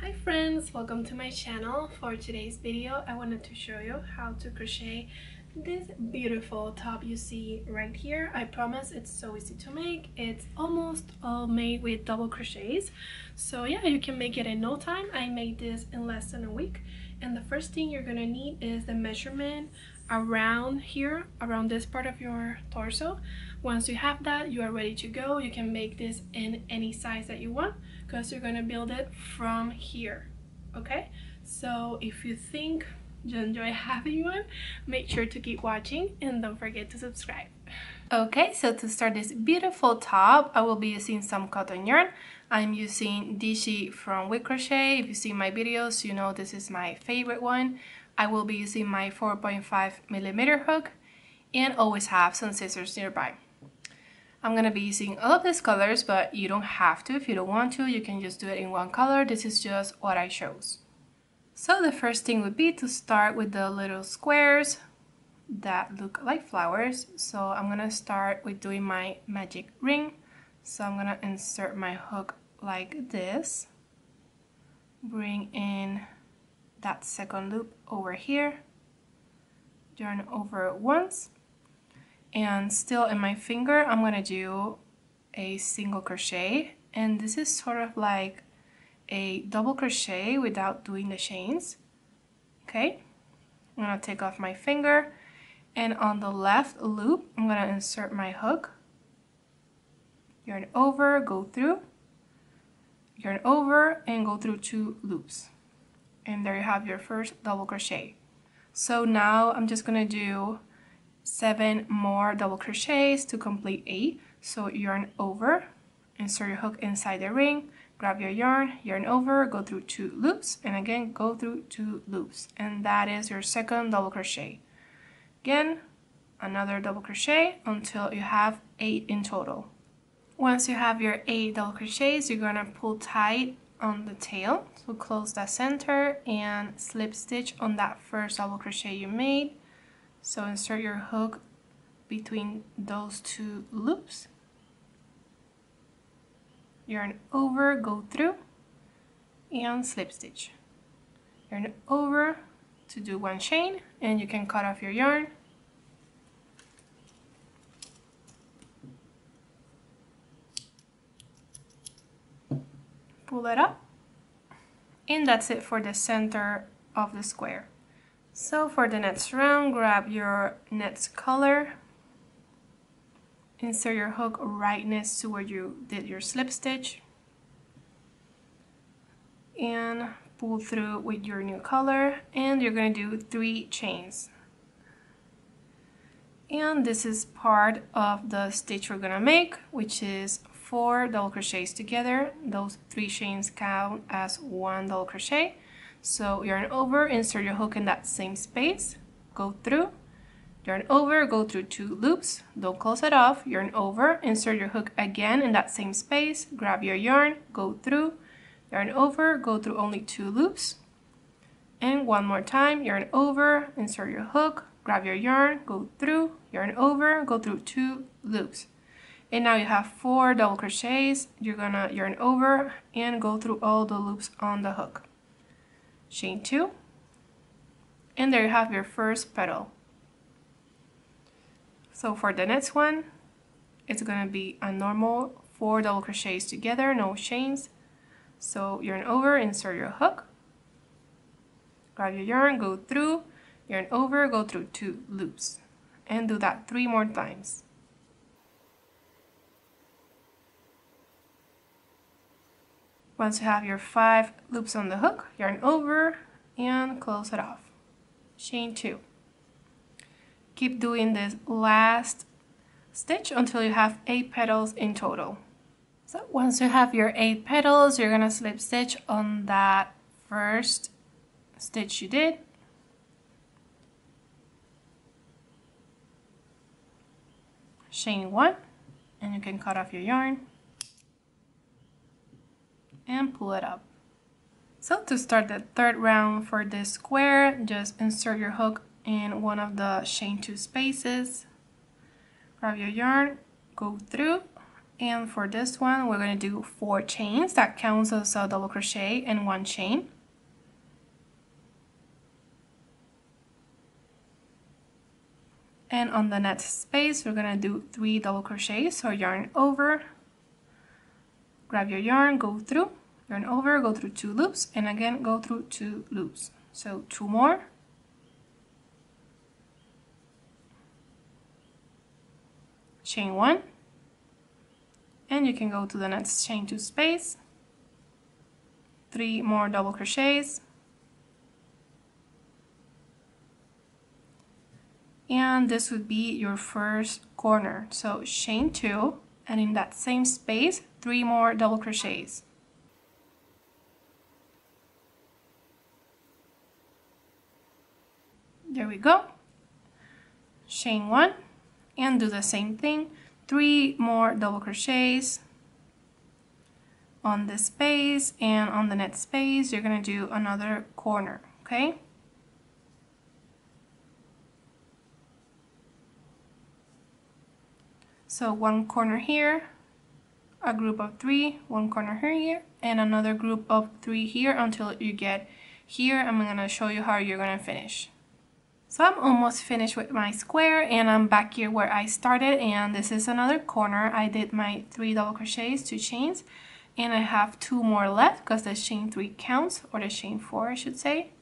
Hi friends, welcome to my channel. For today's video, I wanted to show you how to crochet this beautiful top you see right here. I promise it's so easy to make. It's almost all made with double crochets. So yeah, you can make it in no time. I made this in less than a week. And the first thing you're gonna need is the measurement around here, around this part of your torso. Once you have that, you are ready to go. You can make this in any size that you want because you're gonna build it from here, okay? So if you think you enjoy having one, make sure to keep watching and don't forget to subscribe. Okay, so to start this beautiful top, I will be using some cotton yarn. I'm using Dishie from WeCrochet. If you see my videos, you know this is my favorite one. I will be using my 4.5 millimeter hook and always have some scissors nearby. I'm gonna be using all of these colors, but you don't have to. If you don't want to, you can just do it in one color. This is just what I chose. So the first thing would be to start with the little squares that look like flowers. So I'm gonna start with doing my magic ring. So I'm gonna insert my hook like this. Bring in that second loop over here. Yarn over once and still in my finger I'm gonna do a single crochet. And this is sort of like a double crochet without doing the chains. Okay? I'm gonna take off my finger. And on the left loop I'm gonna insert my hook. Yarn over go through. Yarn over and go through two loops. And there you have your first double crochet. So now I'm just gonna do seven more double crochets to complete eight. So yarn over insert your hook inside the ring grab your yarn yarn over go through two loops and again go through two loops. And that is your second double crochet. Again another double crochet until you have eight in total. Once you have your eight double crochets you're gonna pull tight on the tail. To close the center and slip stitch on that first double crochet you made so insert your hook between those two loops. Yarn over, go through, and slip stitch. Yarn over to do one chain, and you can cut off your yarn. Pull it up, and that's it for the center of the square. So for the next round, grab your next color, insert your hook right next to where you did your slip stitch, and pull through with your new color, and you're going to do three chains. And this is part of the stitch we're going to make, which is four double crochets together. Those three chains count as one double crochet. So yarn over, insert your hook in that same space, go through, yarn over, go through two loops, don't close it off, yarn over, insert your hook again in that same space, grab your yarn, go through, yarn over, go through only two loops, and one more time, yarn over, insert your hook, grab your yarn, go through, yarn over, go through two loops. And now you have four double crochets, you're gonna yarn over and go through all the loops on the hook chain two. And there you have your first petal so for the next one it's going to be a normal four double crochets together no chains. So yarn over insert your hook. Grab your yarn go through yarn over go through two loops. And do that three more times Once you have your five loops on the hook, yarn over and close it off. Chain two. Keep doing this last stitch until you have eight petals in total. So once you have your eight petals, you're gonna slip stitch on that first stitch you did. Chain one, and you can cut off your yarn and pull it up. So to start the third round for this square, just insert your hook in one of the chain two spaces, grab your yarn, go through, and for this one we're going to do four chains that counts as a double crochet and one chain. And on the next space we're going to do three double crochets so yarn over grab your yarn go through yarn over go through two loops and again go through two loops. So two more. Chain one. And you can go to the next chain two space. Three more double crochets. And this would be your first corner. So chain two and in that same space three more double crochets. There we go. Chain one and do the same thing. Three more double crochets on this space and on the next space you're going to do another corner okay? So one corner here a group of three one corner here and another group of three here until you get here I'm going to show you how you're going to finish so I'm almost finished with my square and I'm back here where I started and this is another corner. I did my three double crochets, two chains, and I have two more left because the chain three counts, or the chain four I should say.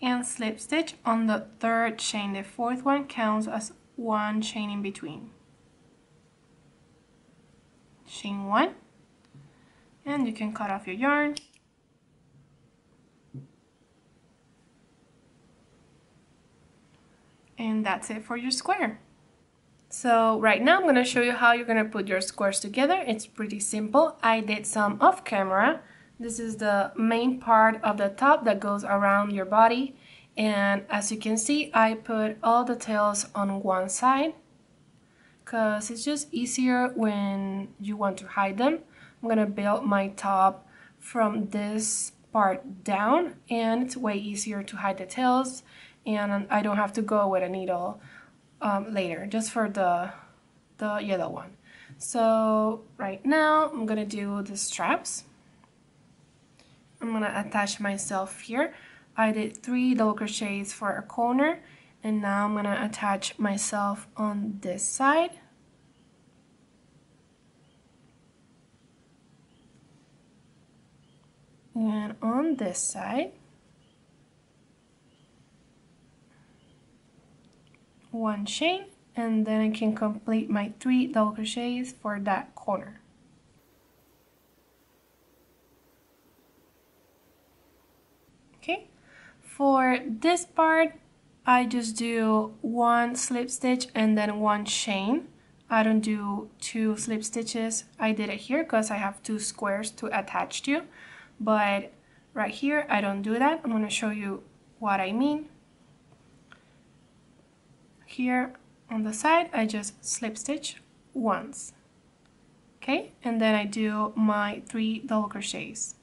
And slip stitch on the third chain. The fourth one counts as one chain in between. Chain one, and you can cut off your yarn. and that's it for your square. So right now I'm going to show you how you're going to put your squares together. It's pretty simple. I did some off camera. This is the main part of the top that goes around your body. And as you can see, I put all the tails on one side because it's just easier when you want to hide them. I'm to build my top from this part down and it's way easier to hide the tails and I don't have to go with a needle um, later just for the the yellow one. So right now I'm gonna do the straps. I'm gonna attach myself here. I did three double crochets for a corner and now I'm gonna attach myself on this side. And on this side. One chain and then I can complete my three double crochets for that corner. Okay, for this part I just do one slip stitch and then one chain. I don't do two slip stitches. I did it here because I have two squares to attach to, but right here I don't do that. I'm going to show you what I mean here on the side I just slip stitch once okay and then I do my three double crochets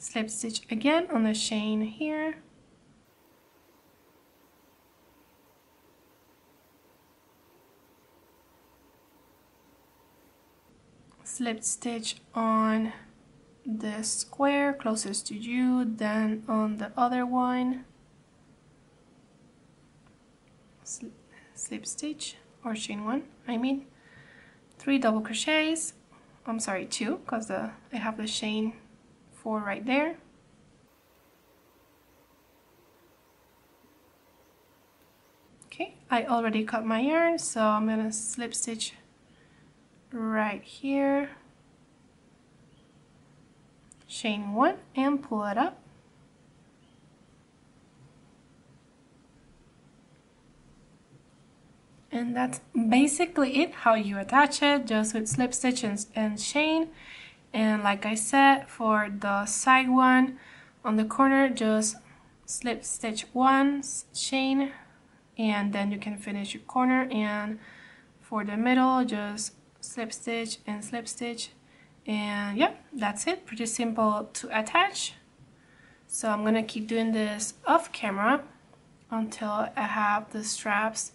slip stitch again on the chain here. Slip stitch on the square closest to you then on the other one. Slip stitch or chain one I mean. Three double crochets. I'm sorry two because the I have the chain four right there. Okay I already cut my yarn so I'm gonna slip stitch right here. Chain one and pull it up. And that's basically it how you attach it just with slip stitch and, and chain and like I said for the side one on the corner just slip stitch one chain and then you can finish your corner. And for the middle just slip stitch and slip stitch. And yeah that's it. Pretty simple to attach. So I'm gonna keep doing this off camera until I have the straps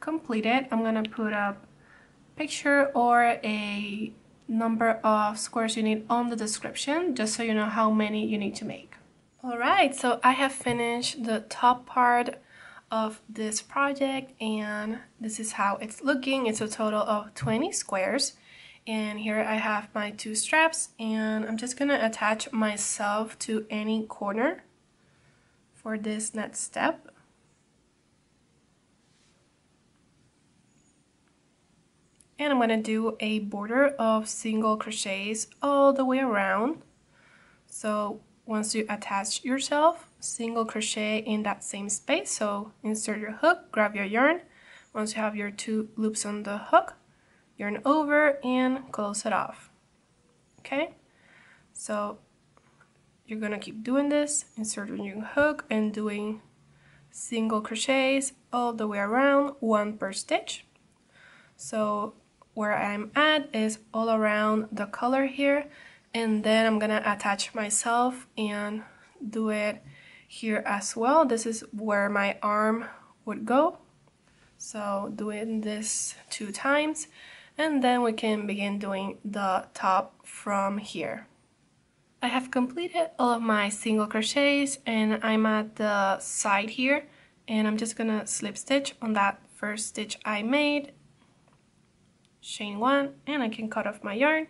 completed. I'm gonna put a picture or a number of squares you need on the description just so you know how many you need to make. Alright, so I have finished the top part of this project and this is how it's looking. It's a total of 20 squares and here I have my two straps and I'm just gonna attach myself to any corner for this next step. And I'm gonna do a border of single crochets all the way around. So once you attach yourself, single crochet in that same space. So insert your hook, grab your yarn. Once you have your two loops on the hook, yarn over and close it off. Okay, so you're gonna keep doing this, inserting your hook and doing single crochets all the way around, one per stitch. So where I'm at is all around the color here and then I'm gonna attach myself and do it here as well. This is where my arm would go. So doing this two times and then we can begin doing the top from here. I have completed all of my single crochets and I'm at the side here and I'm just gonna slip stitch on that first stitch I made chain one and I can cut off my yarn.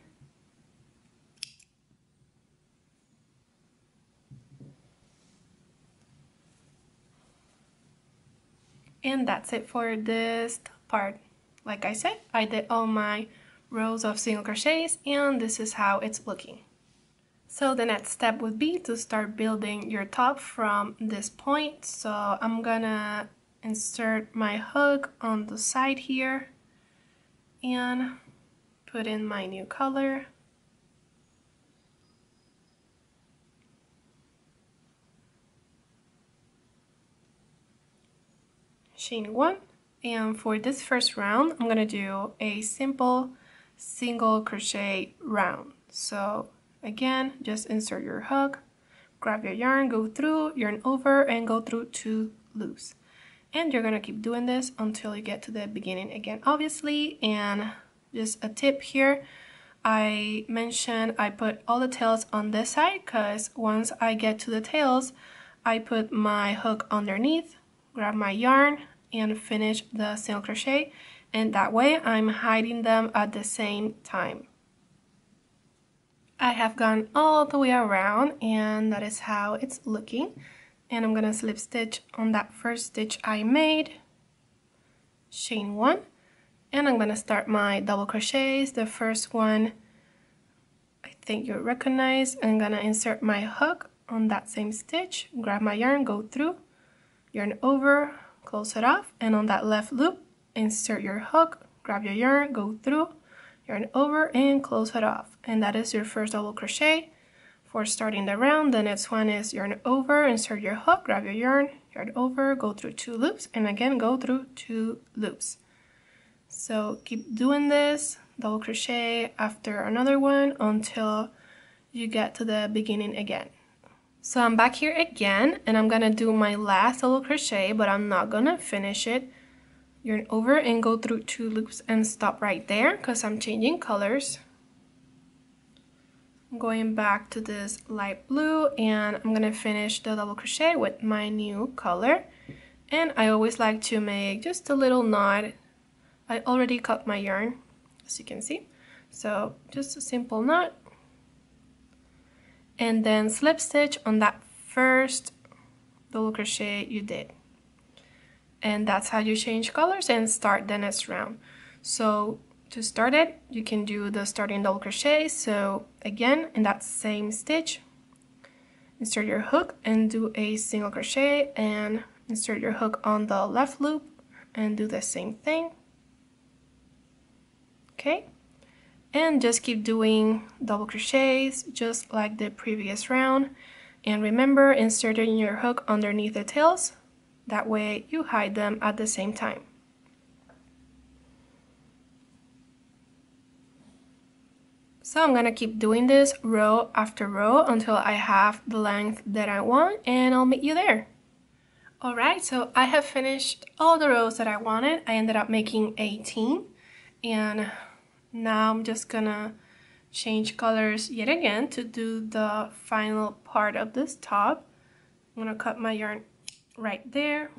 And that's it for this part. Like I said I did all my rows of single crochets and this is how it's looking. So the next step would be to start building your top from this point. So I'm gonna insert my hook on the side here and put in my new color. Chain one. And for this first round I'm gonna do a simple single crochet round. So again just insert your hook grab your yarn go through yarn over and go through two loops and you're gonna keep doing this until you get to the beginning again obviously. And just a tip here I mentioned I put all the tails on this side because once I get to the tails I put my hook underneath grab my yarn and finish the single crochet. And that way I'm hiding them at the same time. I have gone all the way around and that is how it's looking and I'm gonna slip stitch on that first stitch I made. Chain one. And I'm gonna start my double crochets. The first one I think you'll recognize. I'm gonna insert my hook on that same stitch. Grab my yarn go through yarn over close it off. And on that left loop insert your hook grab your yarn go through yarn over and close it off. And that is your first double crochet for starting the round the next one is yarn over insert your hook grab your yarn yarn over go through two loops and again go through two loops so keep doing this double crochet after another one until you get to the beginning again so I'm back here again and I'm gonna do my last double crochet but I'm not gonna finish it. Yarn over and go through two loops and stop right there because I'm changing colors. Going back to this light blue and I'm gonna finish the double crochet with my new color. And I always like to make just a little knot. I already cut my yarn as you can see. So just a simple knot and then slip stitch on that first double crochet you did and that's how you change colors and start the next round so to start it you can do the starting double crochet. So again in that same stitch insert your hook and do a single crochet and insert your hook on the left loop and do the same thing. Okay? And just keep doing double crochets just like the previous round. And remember inserting your hook underneath the tails that way you hide them at the same time So I'm gonna keep doing this row after row until I have the length that I want and I'll meet you there. Alright, so I have finished all the rows that I wanted. I ended up making 18 and now I'm just gonna change colors yet again to do the final part of this top. I'm gonna cut my yarn right there.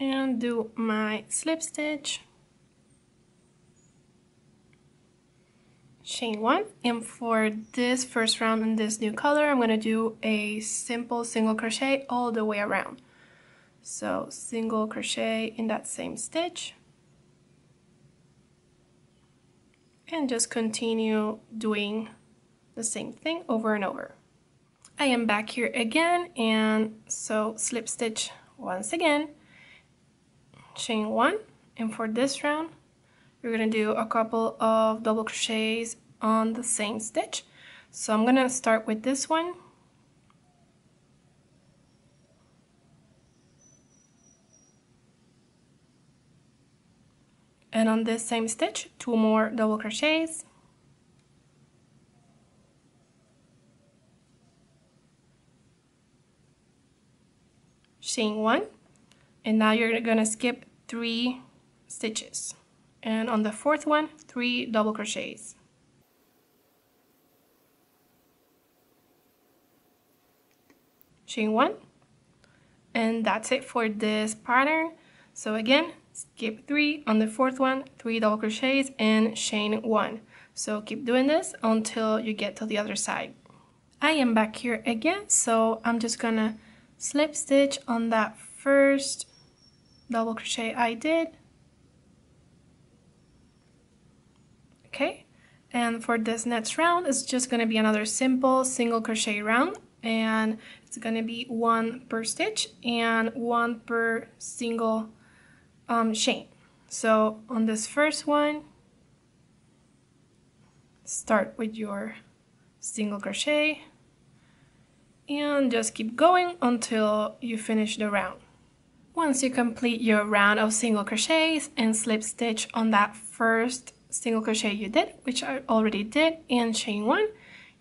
And do my slip stitch. chain one and for this first round in this new color I'm going to do a simple single crochet all the way around. So single crochet in that same stitch. And just continue doing the same thing over and over. I am back here again and so slip stitch once again chain one and for this round you're to do a couple of double crochets on the same stitch. So I'm to start with this one. And on this same stitch, two more double crochets. Chain one, and now you're gonna skip three stitches. And on the fourth one three double crochets. Chain one. And that's it for this pattern. So again skip three on the fourth one three double crochets and chain one. So keep doing this until you get to the other side. I am back here again so I'm just gonna slip stitch on that first double crochet I did. Okay. And for this next round it's just going to be another simple single crochet round and it's going to be one per stitch and one per single um, chain. So on this first one start with your single crochet and just keep going until you finish the round once you complete your round of single crochets and slip stitch on that first single crochet you did, which I already did, and chain one,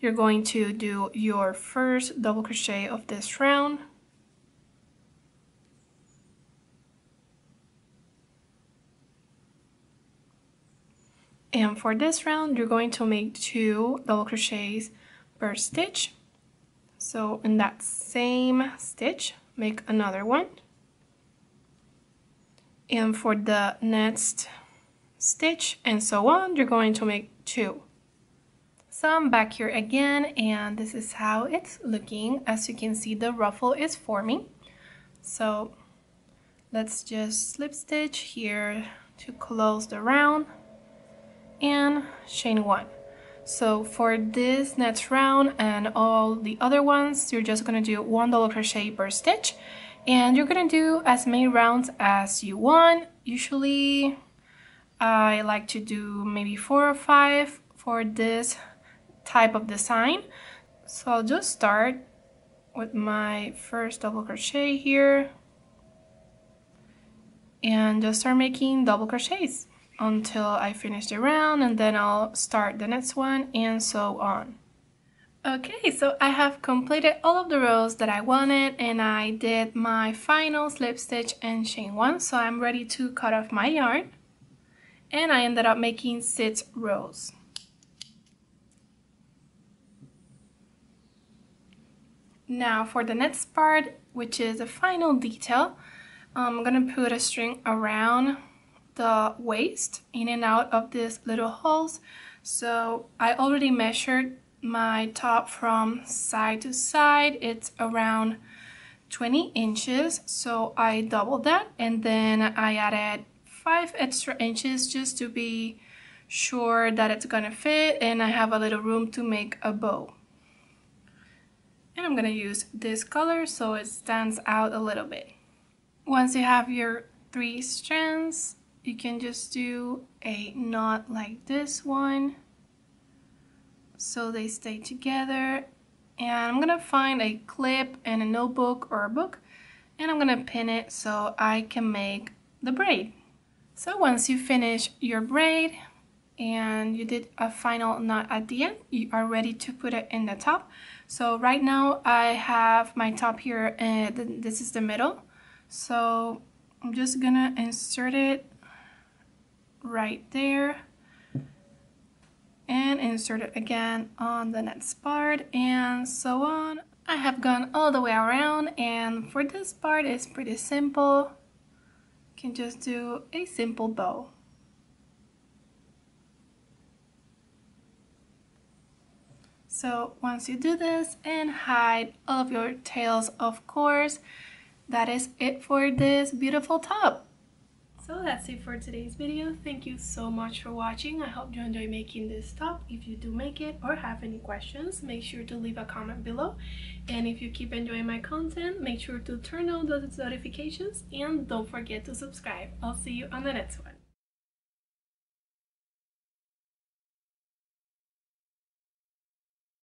you're going to do your first double crochet of this round. And for this round, you're going to make two double crochets per stitch. So in that same stitch, make another one. And for the next stitch and so on you're going to make two. So I'm back here again and this is how it's looking. As you can see the ruffle is forming. So let's just slip stitch here to close the round and chain one. So for this next round and all the other ones you're just going to do one double crochet per stitch and you're to do as many rounds as you want usually I like to do maybe four or five for this type of design. So I'll just start with my first double crochet here and just start making double crochets until I finish the round and then I'll start the next one and so on. Okay, so I have completed all of the rows that I wanted and I did my final slip stitch and chain one so I'm ready to cut off my yarn and I ended up making six rows. Now for the next part, which is the final detail, I'm gonna put a string around the waist in and out of these little holes. So I already measured my top from side to side. It's around 20 inches. So I doubled that and then I added five extra inches just to be sure that it's gonna fit and I have a little room to make a bow. And I'm gonna use this color so it stands out a little bit. Once you have your three strands, you can just do a knot like this one so they stay together and I'm gonna find a clip and a notebook or a book and I'm gonna pin it so I can make the braid. So once you finish your braid and you did a final knot at the end you are ready to put it in the top. So right now I have my top here and this is the middle. So I'm just gonna insert it right there and insert it again on the next part and so on. I have gone all the way around and for this part it's pretty simple. You can just do a simple bow. So once you do this and hide all of your tails, of course, that is it for this beautiful top. So that's it for today's video. Thank you so much for watching. I hope you enjoy making this top. If you do make it or have any questions, make sure to leave a comment below. And if you keep enjoying my content, make sure to turn on those notifications and don't forget to subscribe. I'll see you on the next one.